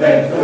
interno